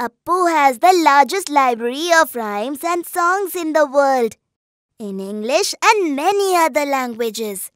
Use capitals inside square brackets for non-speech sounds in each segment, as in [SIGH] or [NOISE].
Appu has the largest library of rhymes and songs in the world, in English and many other languages.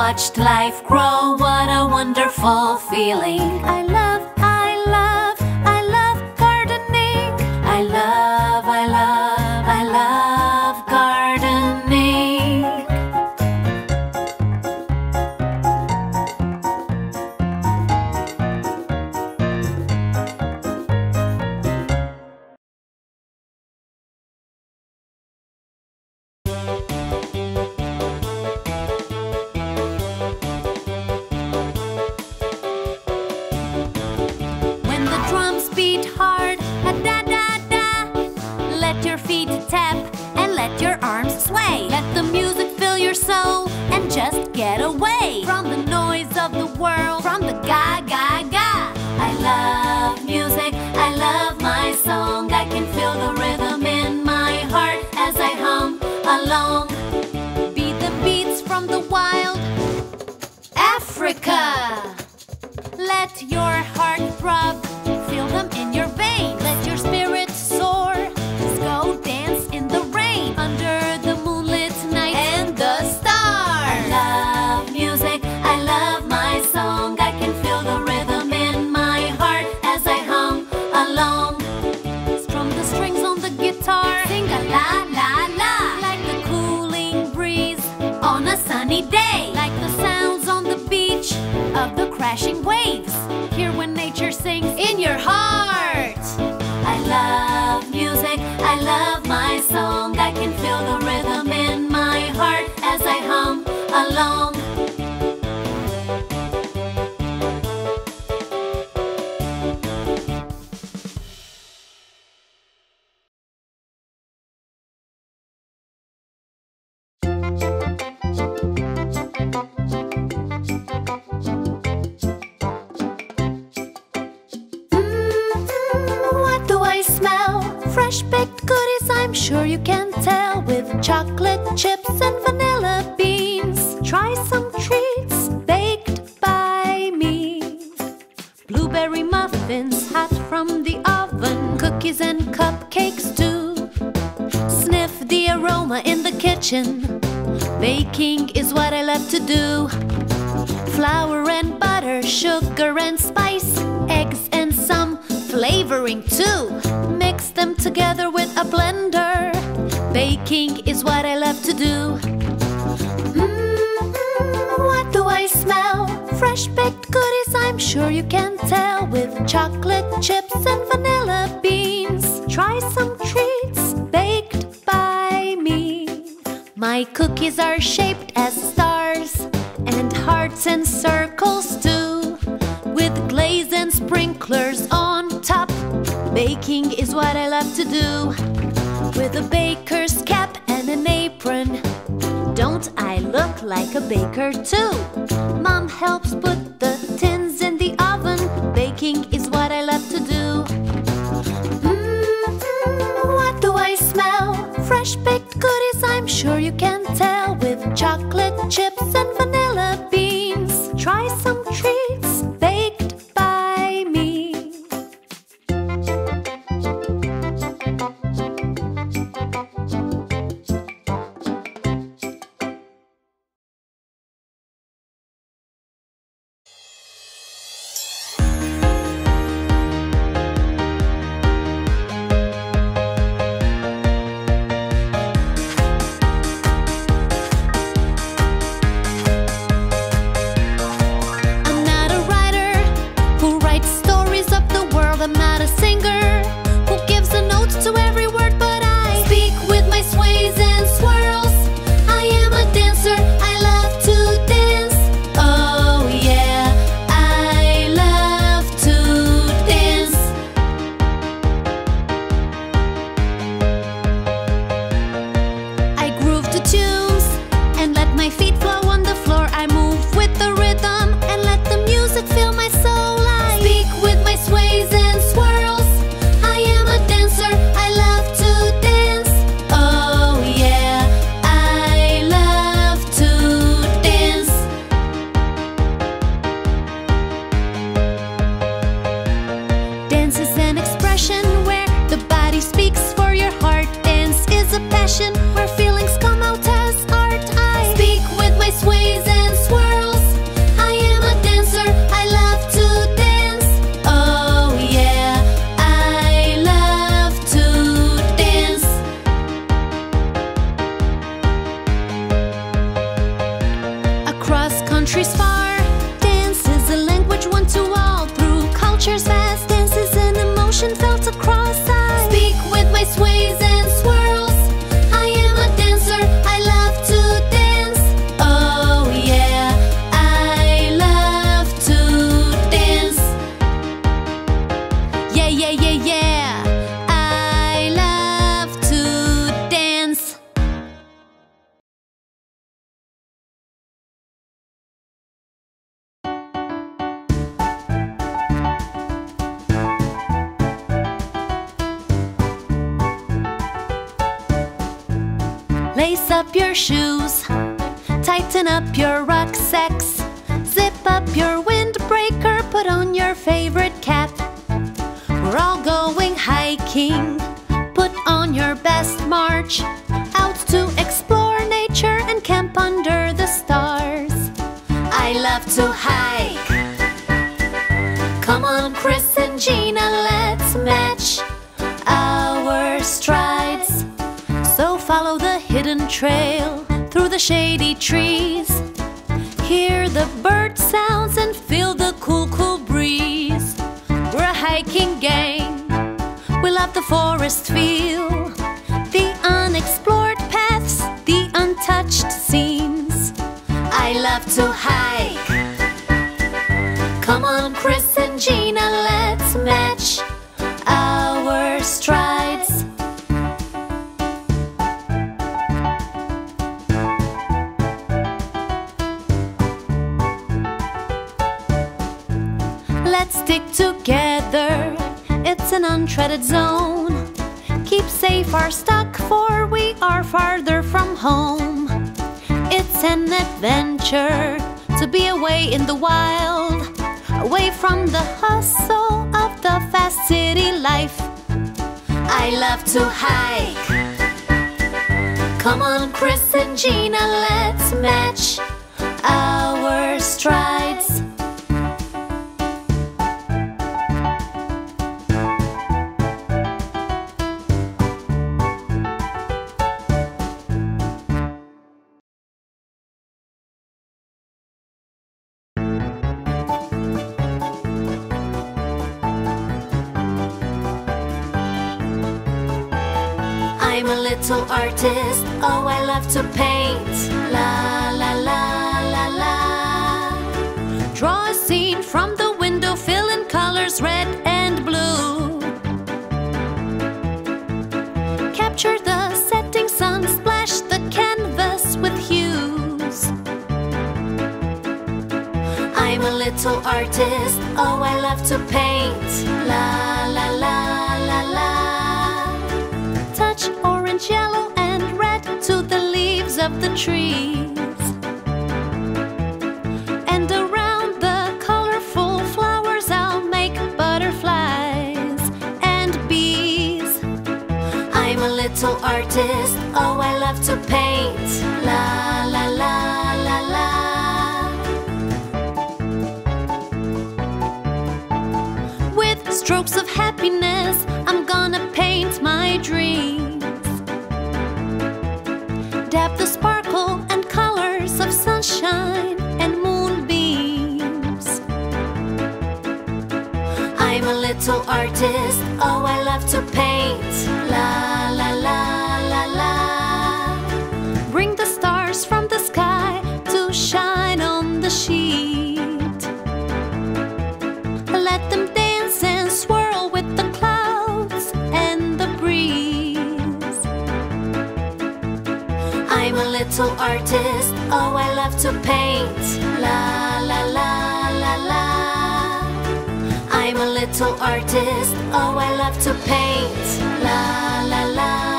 Watched life grow, what a wonderful feeling. I love, Your heart throb, feel them in your veins. Let your spirit soar. Let's go dance in the rain under the moonlit night and the stars. I love music, I love my song. I can feel the rhythm in my heart as I hum along. Strum the strings on the guitar, sing a la la la, like the cooling breeze on a sunny day, like the sounds on the beach of the crashing waves. In your heart. Sure you can tell. With chocolate chips and vanilla beans. Try some treats baked by me. Blueberry muffins hot from the oven. Cookies and cupcakes too. Sniff the aroma in the kitchen. Baking is what I love to do. Flour and butter, sugar and spice, eggs and some flavoring too. Them together with a blender. Baking is what I love to do. Mmm, what do I smell? Fresh baked goodies, I'm sure you can tell. With chocolate chips and vanilla beans. Try some treats baked by me. My cookies are shaped as stars and hearts and circles too, with glaze and sprinklers on. Baking is what I love to do, with a baker's cap and an apron. Don't I look like a baker too? Mom helps put the tins in the oven. Baking is what I love to do. Mmm, what do I smell? Fresh baked goodies, I'm sure you can tell. With chocolate chips and vanilla beans. Try some treats is an expression where the body speaks for your heart. Dance is a passion where Lace up your shoes, tighten up your rucksacks, zip up your windbreaker, put on your favorite cap. We're all going hiking, put on your best march, out to explore nature and camp under the stars. I love to hike. Come on, Chris and Gina, let's match trail through the shady trees. Hear the bird sounds and feel the cool, cool breeze. We're a hiking gang. We love the forest feel, the unexplored paths, the untouched scenes. I love to hike. Come on, Chris and Gina, let's match our strides. Untreaded zone. Keep safe our stock, for we are farther from home. It's an adventure to be away in the wild, away from the hustle of the fast city life. I love to hike. Come on, Chris and Gina, let's match our strides. I'm a little artist. Oh, I love to paint. La la la la la. Draw a scene from the window, fill in colors red and blue. Capture the setting sun, splash the canvas with hues. I'm a little artist. Oh, I love to paint. La la la la la. Touch orange, yellow, and red to the leaves of the trees. And around the colorful flowers, I'll make butterflies and bees. I'm a little artist, oh, I love to paint. La la la la la. With strokes of happiness, I'm gonna paint my dream. and moonbeams. I'm a little artist, oh, I love to paint. La la la la la. Bring the stars from the sky to shine on the sheet. Let them dance and swirl with the clouds and the breeze. I'm a little artist. Oh, I love to paint. La la la la la. I'm a little artist. Oh, I love to paint. La la la.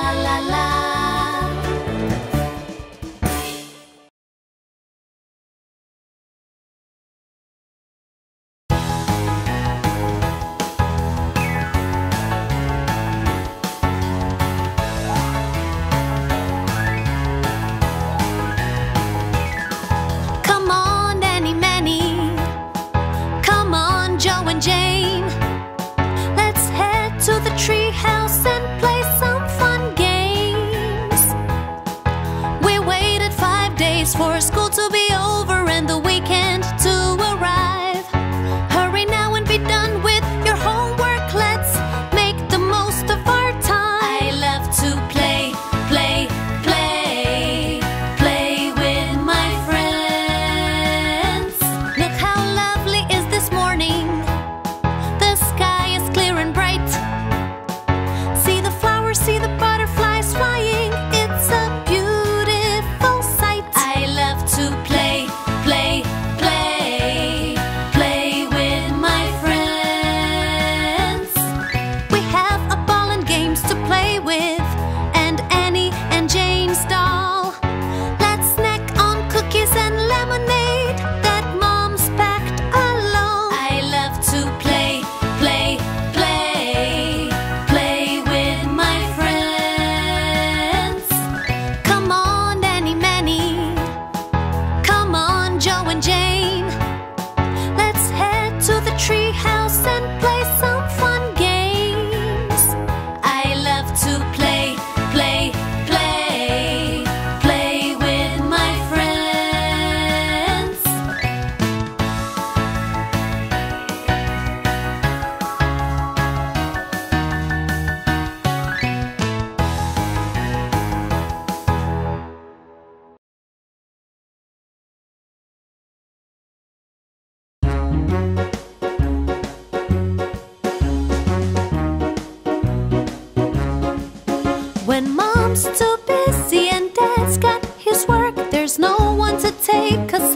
When mom's too busy and dad's got his work, there's no one to take us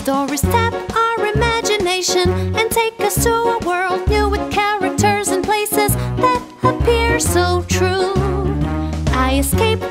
stories tap our imagination and take us to a world new with characters and places that appear so true. I escape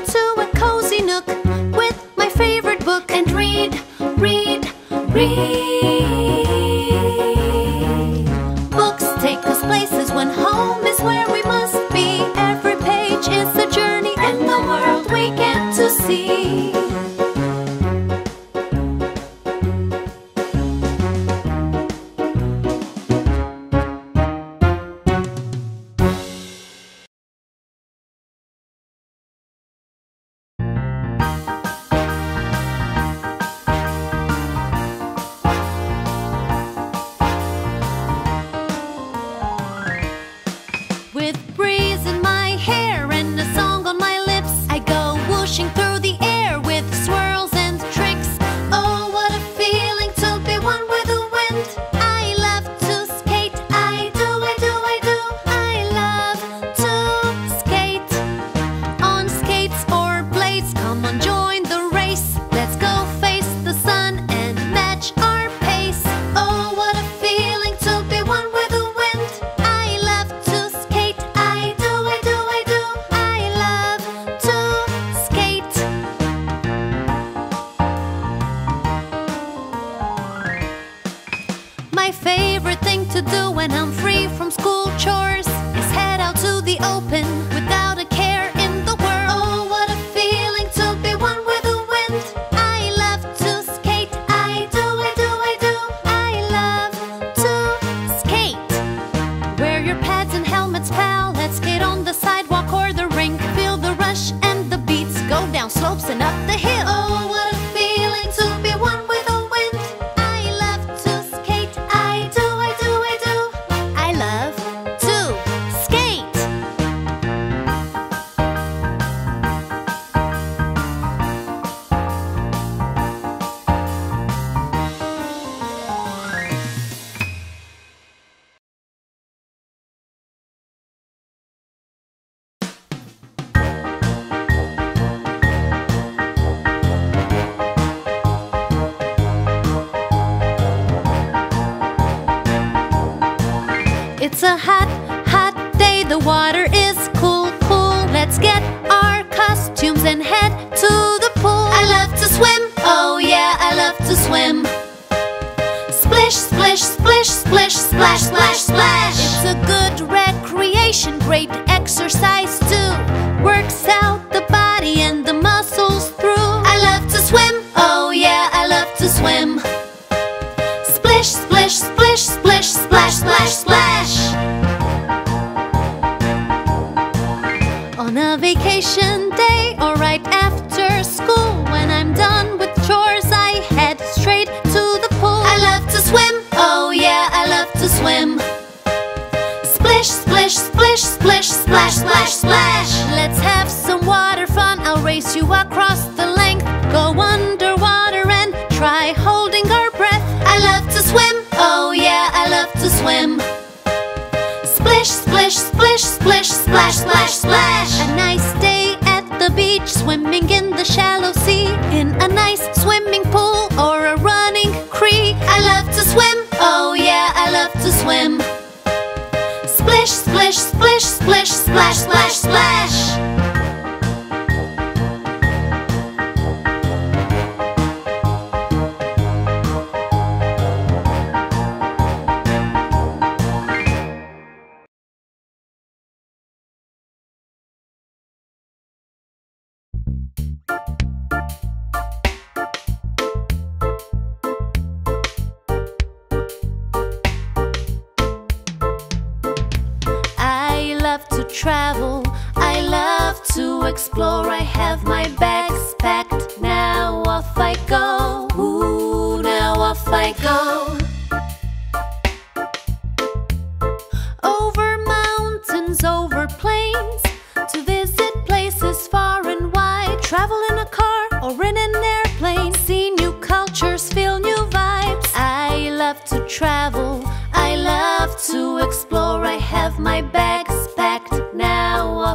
splash, splash.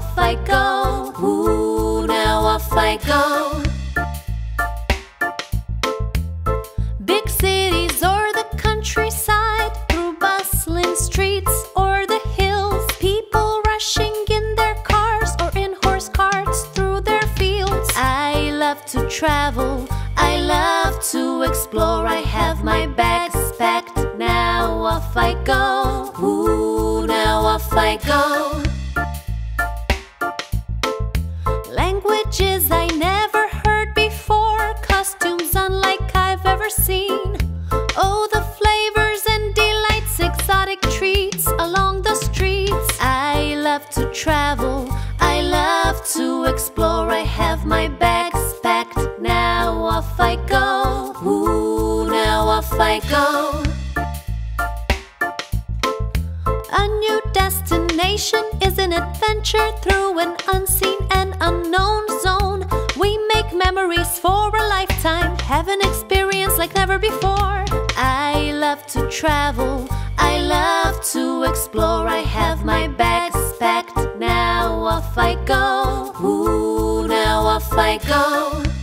off I go. A new destination is an adventure through an unseen and unknown zone. We make memories for a lifetime, have an experience like never before. I love to travel, I love to explore. I have my bags packed, now off I go. Ooh, now off I go.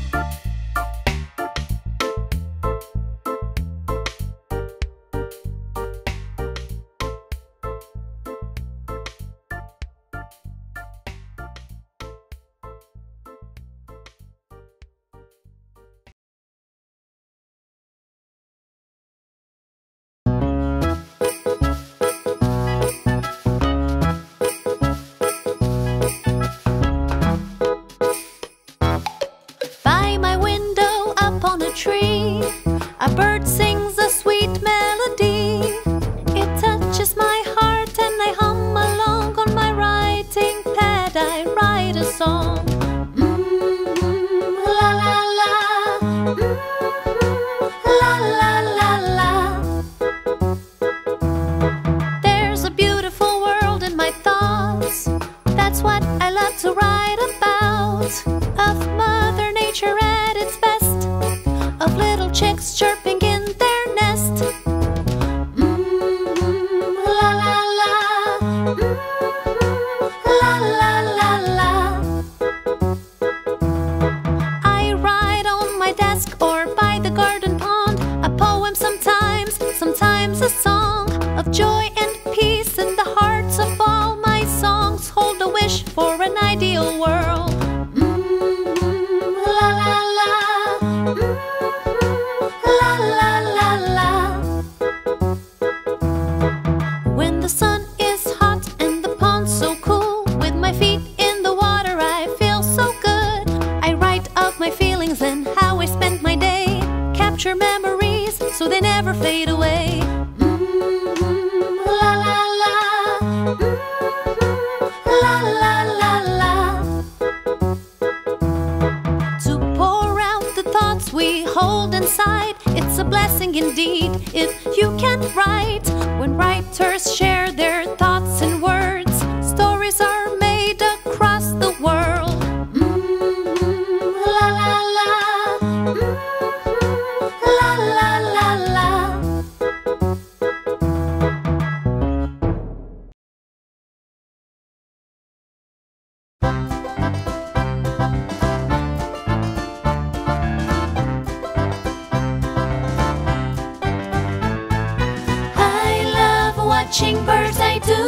Watching birds, I do,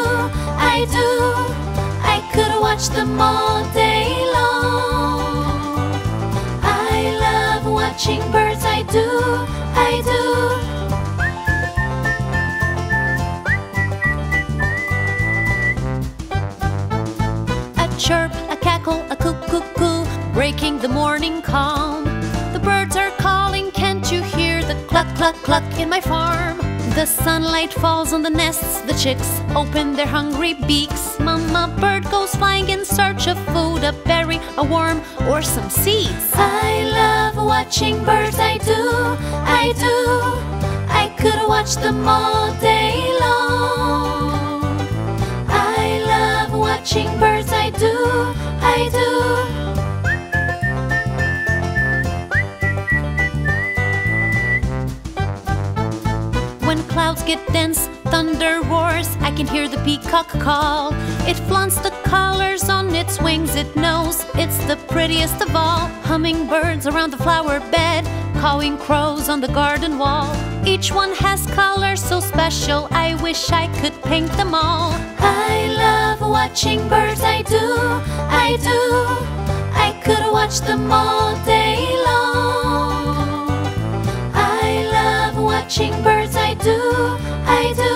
I do. I could watch them all day long. I love watching birds, I do, I do. A chirp, a cackle, a cuckoo, coo, breaking the morning calm. The birds are calling, can't you hear the cluck, cluck, cluck in my farm? The sunlight falls on the nests, the chicks open their hungry beaks. Mama bird goes flying in search of food, a berry, a worm, or some seeds. I love watching birds, I do, I do. I could watch them all day long. I love watching birds, I do, I do. Clouds get dense, thunder roars. I can hear the peacock call. It flaunts the colors on its wings. It knows it's the prettiest of all. Hummingbirds around the flower bed, cawing crows on the garden wall. Each one has colors so special. I wish I could paint them all. I love watching birds. I do, I do. I could watch them all day long. I love watching birds, I do, I do.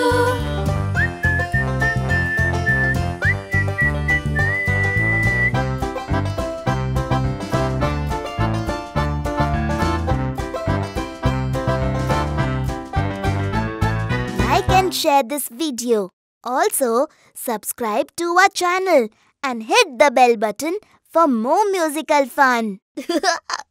Like and share this video. Also, subscribe to our channel and hit the bell button for more musical fun. [LAUGHS]